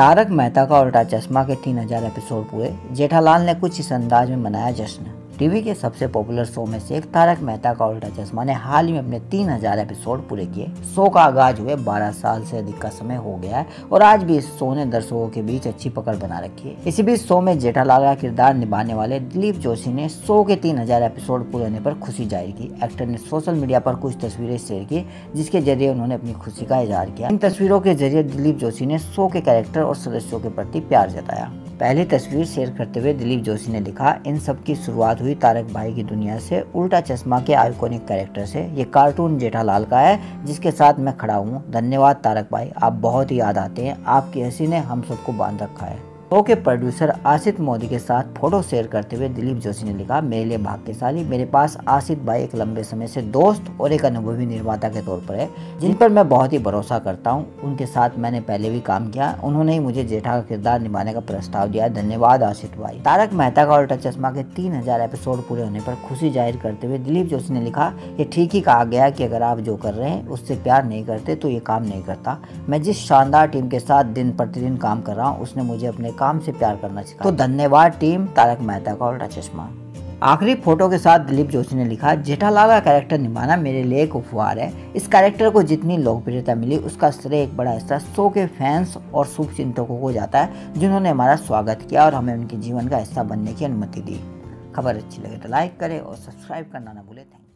तारक मेहता का उल्टा चश्मा के 3000 एपिसोड पूरे। जेठालाल ने कुछ इस अंदाज में मनाया जश्न। टीवी के सबसे पॉपुलर शो में से एक तारक मेहता का उल्टा चश्मा ने हाल ही में अपने 3000 एपिसोड पूरे किए। शो का आगाज़ हुए 12 साल से अधिक का समय हो गया है और आज भी इस शो ने दर्शकों के बीच अच्छी पकड़ बना रखी है। इसी बीच शो में जेठालाल का किरदार निभाने वाले दिलीप जोशी ने शो के तीन हज़ार एपिसोड पूरे होने पर खुशी ज़ाहिर की। एक्टर ने सोशल मीडिया पर कुछ तस्वीरें शेयर की, जिसके ज़रिए उन्होंने अपनी खुशी का इजहार किया। इन तस्वीरों के ज़रिए दिलीप जोशी ने शो के कैरेक्टर और सदस्यों के प्रति प्यार जताया। पहली तस्वीर शेयर करते हुए दिलीप जोशी ने लिखा, इन सब की शुरुआत हुई तारक भाई की दुनिया से, उल्टा चश्मा के आइकोनिक कैरेक्टर से। ये कार्टून जेठालाल का है, जिसके साथ मैं खड़ा हूँ। धन्यवाद तारक भाई, आप बहुत ही याद आते हैं। आपकी हँसी ने हम सबको बाँध रखा है। शो के प्रोड्यूसर आसित मोदी के साथ फ़ोटो शेयर करते हुए दिलीप जोशी ने लिखा, मेरे लिए भाग्यशाली, मेरे पास आसित भाई एक लंबे समय से दोस्त और एक अनुभवी निर्माता के तौर पर है, जिन पर मैं बहुत ही भरोसा करता हूँ। उनके साथ मैंने पहले भी काम किया, उन्होंने ही मुझे जेठा का किरदार निभाने का प्रस्ताव दिया। धन्यवाद आसित भाई। तारक मेहता का उल्टा चश्मा के तीन हज़ार एपिसोड पूरे होने पर खुशी ज़ाहिर करते हुए दिलीप जोशी ने लिखा, ये ठीक ही कहा गया कि अगर आप जो कर रहे हैं, उससे प्यार नहीं करते तो ये काम नहीं करता। मैं जिस शानदार टीम के साथ दिन प्रतिदिन काम कर रहा हूँ, उसने मुझे अपने काम से प्यार करना सिखाया। तो धन्यवाद टीम, तारक मेहता का उल्टा चश्मा। आखिरी फ़ोटो के साथ दिलीप जोशी ने लिखा, जेठालाल का कैरेक्टर निभाना मेरे लिए एक उपहार है। इस कैरेक्टर को जितनी लोकप्रियता मिली, उसका श्रेय एक बड़ा हिस्सा शो के फैंस और शुभ चिंतकों को जाता है, जिन्होंने हमारा स्वागत किया और हमें उनके जीवन का हिस्सा बनने की अनुमति दी। खबर अच्छी लगे तो लाइक करें और सब्सक्राइब करना ना भूलें। थैंक